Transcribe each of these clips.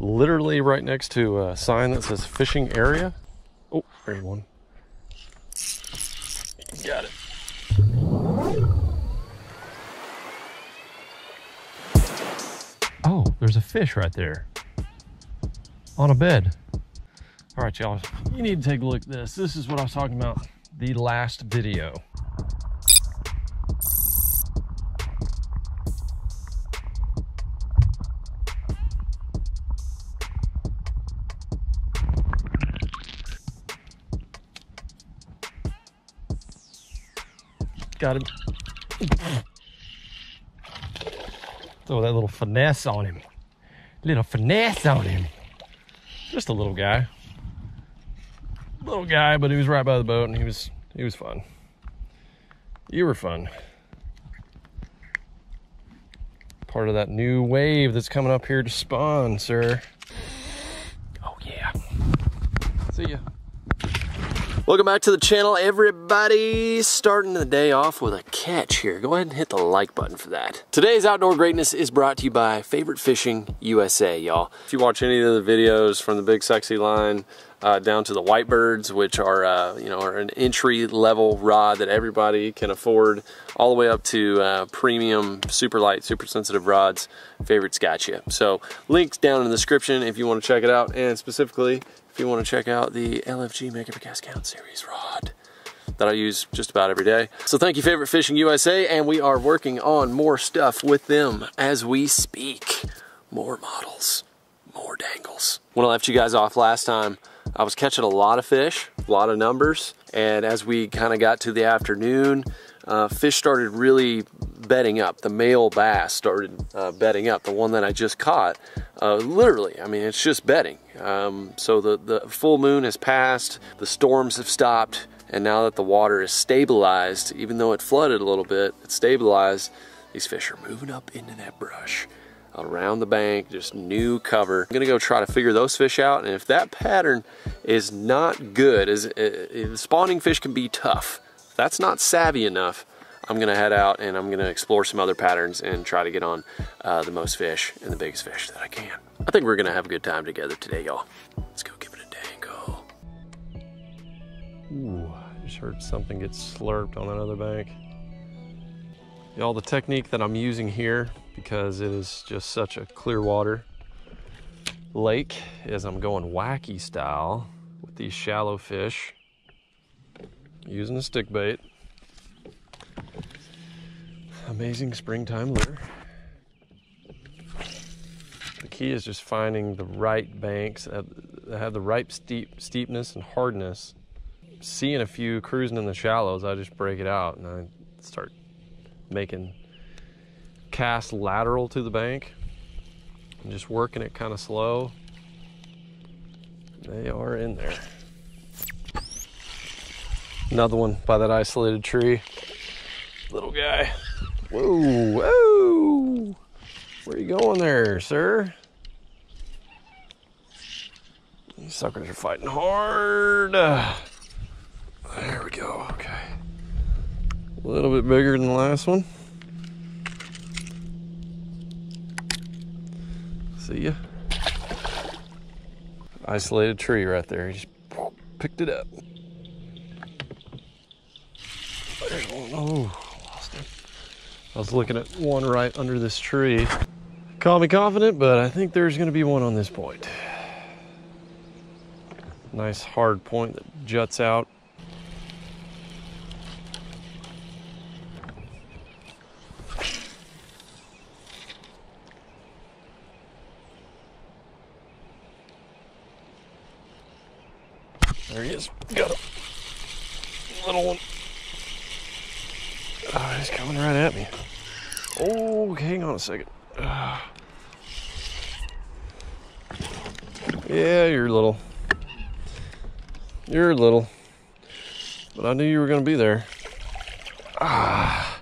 literally right next to a sign that says fishing area. Oh, there's one. Got it. Oh, there's a fish right there on a bed. All right, y'all, you need to take a look at this. This is what I was talking about the last video. Got him. Throw that little finesse on him. Little finesse on him. Just a little guy. Little guy, but he was right by the boat and he was he was fun. You were fun. Part of that new wave that's coming up here to spawn, sir. Oh yeah. See ya. Welcome back to the channel, everybody. Starting the day off with a catch here. Go ahead and hit the like button for that. Today's outdoor greatness is brought to you by Favorite Fishing USA, y'all. If you watch any of the videos from the Big Sexy line, uh, down to the Whitebirds, which are uh, you know are an entry level rod that everybody can afford, all the way up to uh, premium, super light, super sensitive rods. Favorites got you. So links down in the description if you want to check it out, and specifically if you want to check out the LFG Every Cast Count series rod that I use just about every day. So thank you Favorite Fishing USA and we are working on more stuff with them as we speak. More models, more dangles. When I left you guys off last time, I was catching a lot of fish, a lot of numbers, and as we kind of got to the afternoon, uh, fish started really bedding up. The male bass started uh, bedding up. The one that I just caught, uh, literally, I mean, it's just bedding. Um, so the, the full moon has passed, the storms have stopped, and now that the water is stabilized, even though it flooded a little bit, it's stabilized, these fish are moving up into that brush around the bank, just new cover. I'm gonna go try to figure those fish out, and if that pattern is not good, is uh, spawning fish can be tough. If that's not savvy enough, I'm gonna head out and I'm gonna explore some other patterns and try to get on uh, the most fish and the biggest fish that I can. I think we're gonna have a good time together today, y'all. Let's go give it a dangle. Ooh, I just heard something get slurped on that other bank. Y'all, the technique that I'm using here, because it is just such a clear water lake, is I'm going wacky style with these shallow fish, using a stick bait. Amazing springtime lure. The key is just finding the right banks that have the right steep steepness and hardness. Seeing a few cruising in the shallows, I just break it out and I start making cast lateral to the bank and just working it kind of slow. They are in there. Another one by that isolated tree. Little guy. Whoa, whoa! Where you going there, sir? These suckers are fighting hard. There we go, okay. A little bit bigger than the last one. See ya. Isolated tree right there. He just picked it up. There's one. Oh. I was looking at one right under this tree. Call me confident, but I think there's going to be one on this point. Nice hard point that juts out. There he is. Got a little one. Oh, he's coming right at me. Oh, hang on a second. Yeah, you're little. You're little. But I knew you were going to be there. Ah,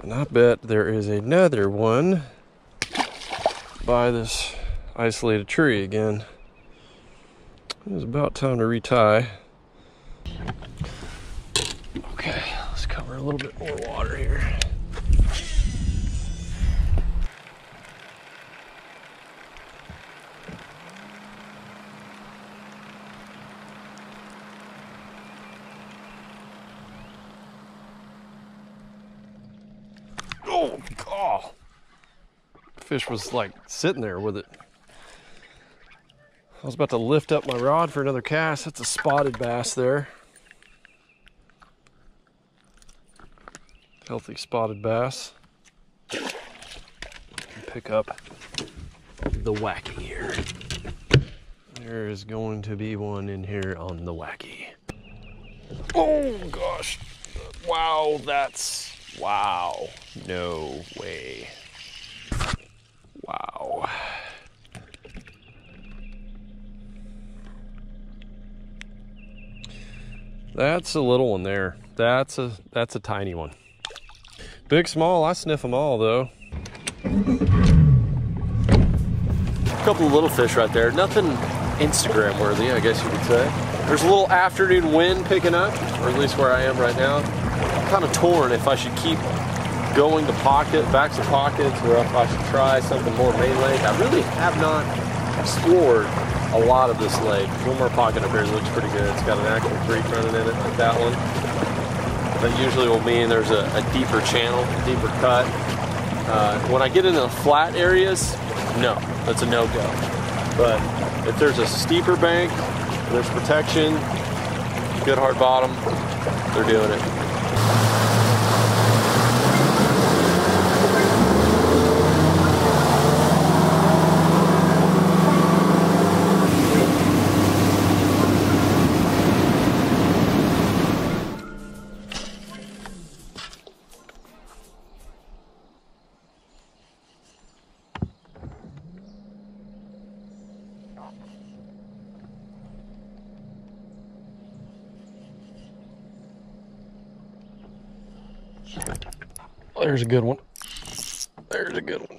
and I bet there is another one by this isolated tree again. It was about time to retie. Okay, let's cover a little bit more water here. Oh, fish was like sitting there with it. I was about to lift up my rod for another cast. That's a spotted bass there. Healthy spotted bass. Pick up the wacky here. There is going to be one in here on the wacky. Oh gosh. Wow, that's wow. No way. Wow. That's a little one there. That's a that's a tiny one. Big, small, I sniff them all though. A couple of little fish right there. Nothing Instagram worthy, I guess you could say. There's a little afternoon wind picking up, or at least where I am right now. I'm kind of torn if I should keep going to pocket, back to pockets, or if I should try something more main lake. I really have not explored a lot of this lake. One more pocket up here looks pretty good. It's got an actual creek running in it, like that one. That usually will mean there's a, a deeper channel, a deeper cut. Uh, when I get into the flat areas, no, that's a no-go. But if there's a steeper bank, there's protection, good hard bottom, they're doing it. There's a good one. There's a good one.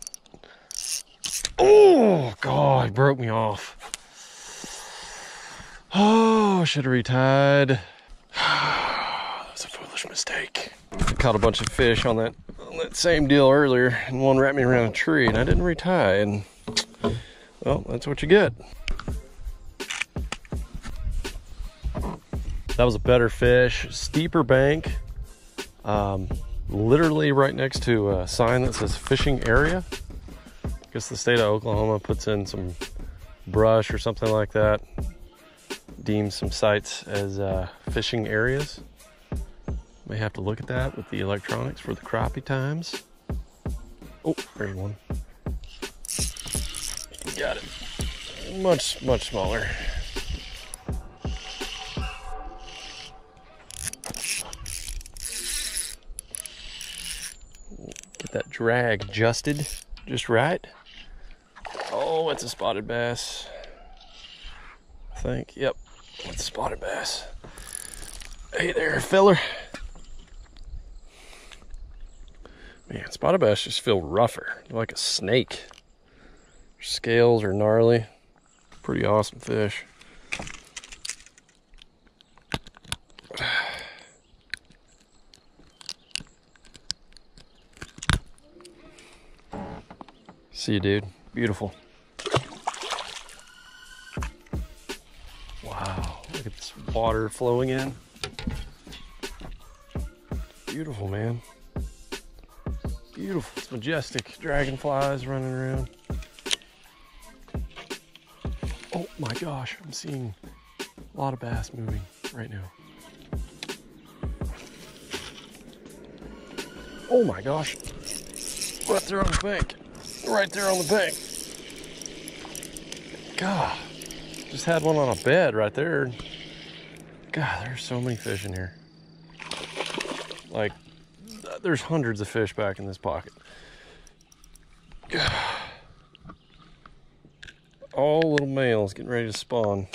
Oh, God, broke me off. Oh, should have retied. That's a foolish mistake. I caught a bunch of fish on that on that same deal earlier, and one wrapped me around a tree, and I didn't retie. And well, that's what you get. That was a better fish, steeper bank. Um, literally right next to a sign that says fishing area. I guess the state of Oklahoma puts in some brush or something like that, deems some sites as uh, fishing areas. May have to look at that with the electronics for the crappie times. Oh, there's one. Got it. Much, much smaller. Get that drag adjusted just right. Oh, it's a spotted bass. I think. Yep, it's a spotted bass. Hey there, filler. Man, spotted bass just feel rougher, like a snake. Scales are gnarly. Pretty awesome fish. See you, dude. Beautiful. Wow, look at this water flowing in. Beautiful, man. Beautiful. It's majestic. Dragonflies running around. Oh my gosh, I'm seeing a lot of bass moving right now. Oh my gosh. Right there on the bank. Right there on the bank. God. Just had one on a bed right there. God, there's so many fish in here. Like, there's hundreds of fish back in this pocket. God. All little males getting ready to spawn.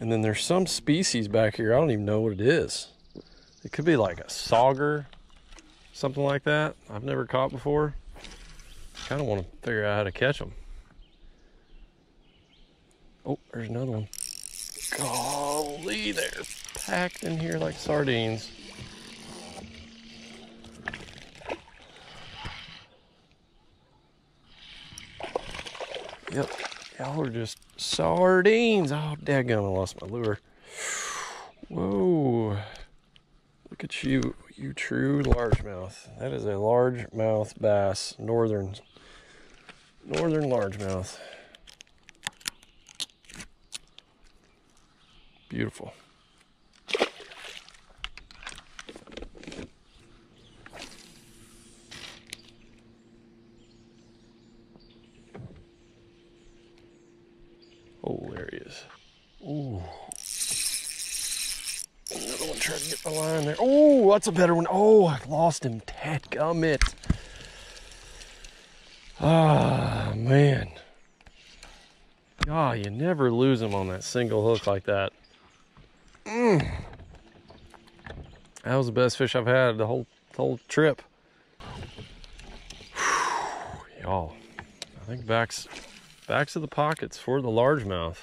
And then there's some species back here. I don't even know what it is. It could be like a sauger, something like that. I've never caught before. Kind of want to figure out how to catch them. Oh, there's another one. Golly, they're packed in here like sardines. Yep, y'all are just sardines. Oh, daggone, I lost my lure. Whoa. Look at you, you true largemouth. That is a largemouth bass, northern, northern largemouth. Beautiful. Oh, there he is. Ooh. Another my line there. Oh, that's a better one. Oh, I lost him. Dadgummit. Ah, man. Ah, you never lose him on that single hook like that. Mm. That was the best fish I've had the whole the whole trip. Y'all, I think backs backs of the pockets for the largemouth.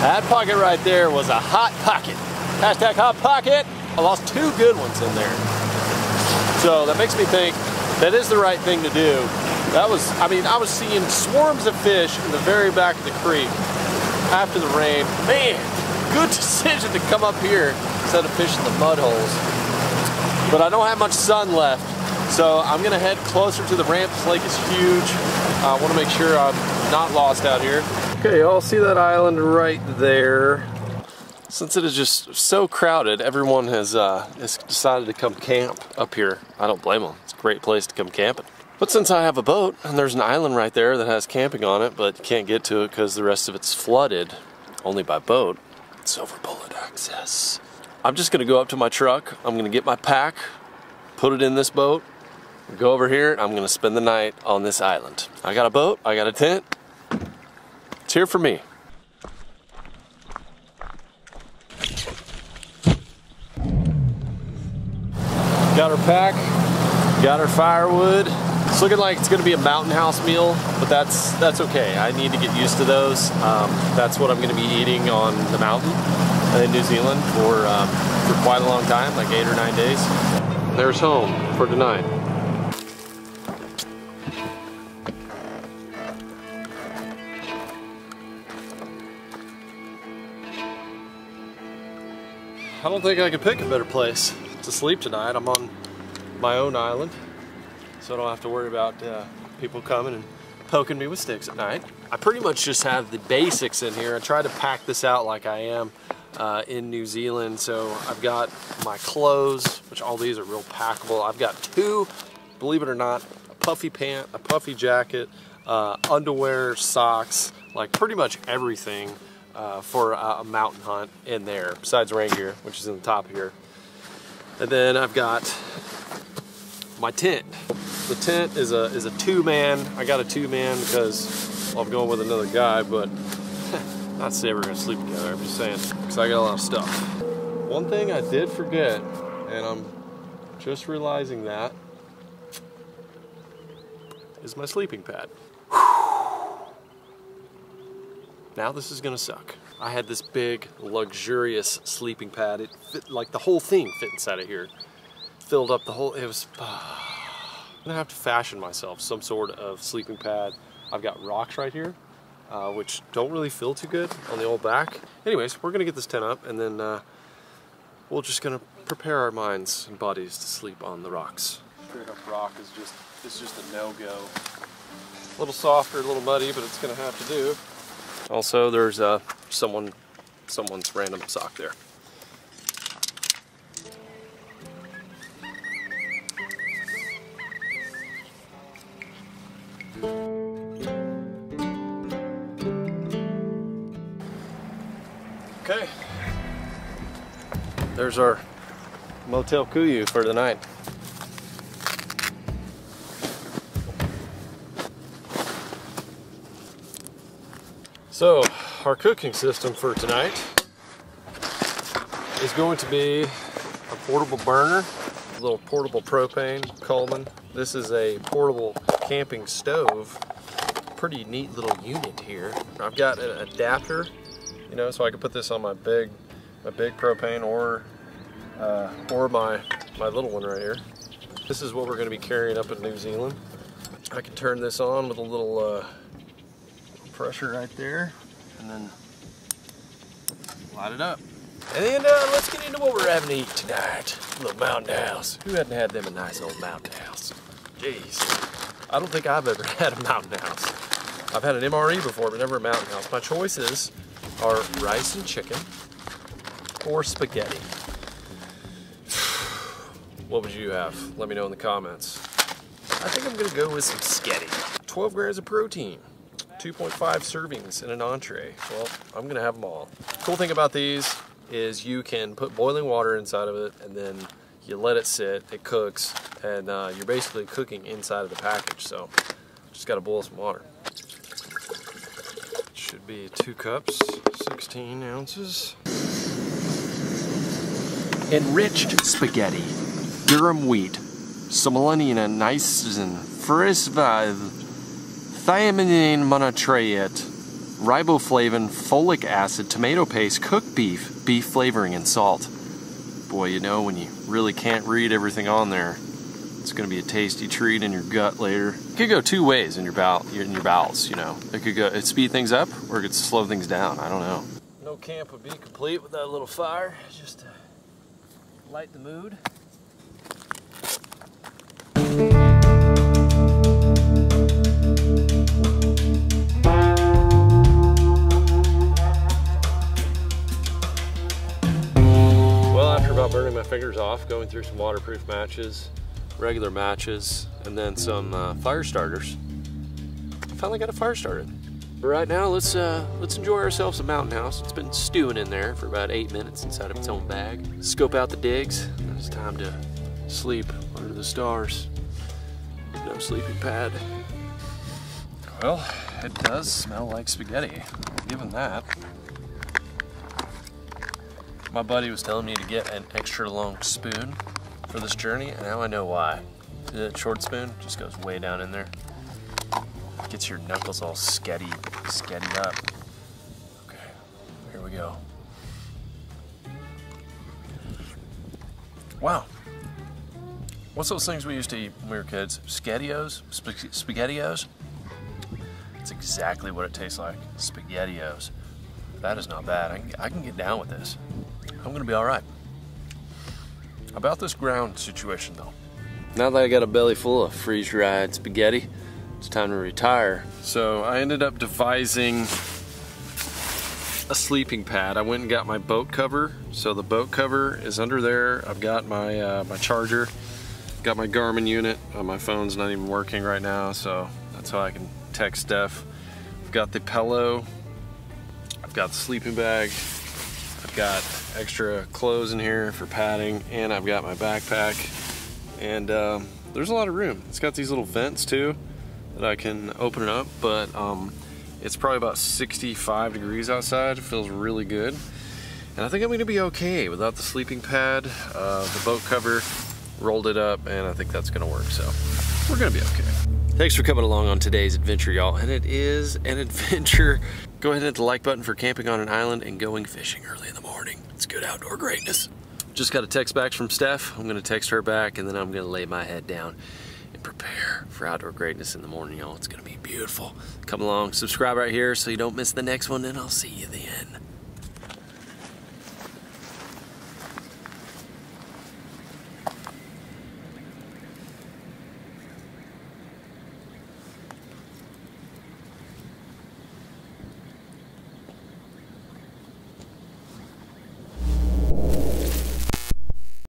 That pocket right there was a hot pocket. Hashtag hot pocket. I lost two good ones in there. So that makes me think that is the right thing to do. That was, I mean, I was seeing swarms of fish in the very back of the creek after the rain. Man, good decision to come up here instead of fishing the mud holes. But I don't have much sun left. So I'm gonna head closer to the ramp. This lake is huge. I wanna make sure I'm not lost out here. Okay, y'all see that island right there. Since it is just so crowded, everyone has, uh, has decided to come camp up here. I don't blame them. It's a great place to come camping. But since I have a boat, and there's an island right there that has camping on it, but can't get to it because the rest of it's flooded, only by boat, silver bullet access. I'm just gonna go up to my truck, I'm gonna get my pack, put it in this boat, go over here, I'm gonna spend the night on this island. I got a boat, I got a tent, it's here for me. Got our pack, got our firewood. It's looking like it's gonna be a mountain house meal, but that's that's okay. I need to get used to those. Um, that's what I'm gonna be eating on the mountain in New Zealand for, um, for quite a long time, like eight or nine days. There's home for tonight. I don't think I could pick a better place to sleep tonight. I'm on my own island, so I don't have to worry about uh, people coming and poking me with sticks at night. I pretty much just have the basics in here. I try to pack this out like I am uh, in New Zealand. So I've got my clothes, which all these are real packable. I've got two, believe it or not, a puffy pant, a puffy jacket, uh, underwear, socks, like pretty much everything uh, for a, mountain hunt in there, besides rain gear, which is in the top here. And then I've got my tent. The tent is a is a two man. I got a two man because well, I'm going with another guy, but not say we're gonna sleep together. I'm just saying because I got a lot of stuff. One thing I did forget, and I'm just realizing that, is my sleeping pad. Now this is gonna suck. I had this big, luxurious sleeping pad. It fit, like the whole thing fit inside of here. Filled up the whole, it was, uh, I'm gonna have to fashion myself some sort of sleeping pad. I've got rocks right here, uh, which don't really feel too good on the old back. Anyways, we're gonna get this tent up and then uh, we're just gonna prepare our minds and bodies to sleep on the rocks. Straight up rock is just, is just a no-go. A little softer, a little muddy, but it's gonna have to do. Also, there's uh, someone, someone's random sock there. Okay, there's our Motel Kuyu for the night. So, our cooking system for tonight is going to be a portable burner, a little portable propane Coleman. This is a portable camping stove. Pretty neat little unit here. I've got an adapter, you know, so I can put this on my big, my big propane or, uh, or my, my little one right here. This is what we're going to be carrying up in New Zealand. I can turn this on with a little uh, pressure right there and then light it up. And uh, let's get into what we're having to eat tonight. A little Mountain House. Who hadn't had them a nice old Mountain House? Jeez. I don't think I've ever had a Mountain House. I've had an MRE before, but never a Mountain House. My choices are rice and chicken or spaghetti. What would you have? Let me know in the comments. I think I'm gonna go with some sketty. 12 grams of protein, 2.5 servings in an entree. Well, I'm gonna have them all. Cool thing about these is you can put boiling water inside of it and then you let it sit, it cooks, and uh, you're basically cooking inside of the package. So just gotta boil some water. Should be two cups, 16 ounces. Enriched spaghetti, durum wheat, semolina niacin, frisvad, thiamine monotriate, riboflavin, folic acid, tomato paste, cooked beef, beef flavoring, and salt. Boy, you know when you really can't read everything on there, it's going to be a tasty treat in your gut later. It could go two ways in your in your bowels. You know, it could go it speed things up or it could slow things down. I don't know. No camp would be complete without a little fire, just to light the mood. Burning my fingers off, going through some waterproof matches, regular matches, and then some uh, fire starters, I finally got a fire started. But right now, let's uh, let's enjoy ourselves a mountain house. It's been stewing in there for about eight minutes inside of its own bag. Scope out the digs. It's time to sleep under the stars. No sleeping pad. Well, it does smell like spaghetti. Given that. My buddy was telling me to get an extra long spoon for this journey, and now I know why. The short spoon just goes way down in there. Gets your knuckles all sketty, sketty up. Okay, here we go. Wow. What's those things we used to eat when we were kids? Spaghettios? Sp- spaghettios? It's exactly what it tastes like. Spaghettios. That is not bad. I can, I can get down with this. I'm gonna be all right. About this ground situation though. Now that I got a belly full of freeze-dried spaghetti, it's time to retire. So I ended up devising a sleeping pad. I went and got my boat cover. So the boat cover is under there. I've got my uh, my charger, got my Garmin unit. Uh, my phone's not even working right now, so that's how I can text Steph. I've got the pillow. I've got the sleeping bag. Got extra clothes in here for padding, and I've got my backpack. And um, there's a lot of room. It's got these little vents too that I can open it up, but um, it's probably about 65 degrees outside. It feels really good. And I think I'm gonna be okay without the sleeping pad, uh, the boat cover, rolled it up, and I think that's gonna work, so we're gonna be okay. Thanks for coming along on today's adventure, y'all. And it is an adventure. Go ahead and hit the like button for camping on an island and going fishing early in the morning. It's good outdoor greatness. Just got a text back from Steph. I'm gonna text her back and then I'm gonna lay my head down and prepare for outdoor greatness in the morning, y'all. It's gonna be beautiful. Come along, subscribe right here so you don't miss the next one, and I'll see you then.